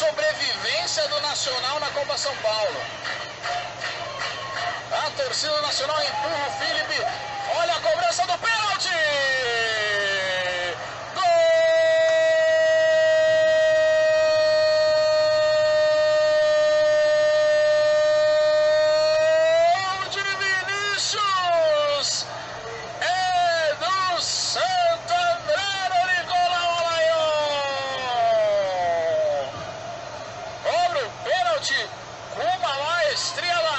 sobrevivência do Nacional na Copa São Paulo. A torcida nacional empurra o Felipe. Olha a cobrança do pênalti! Pênalti com uma maestria danada.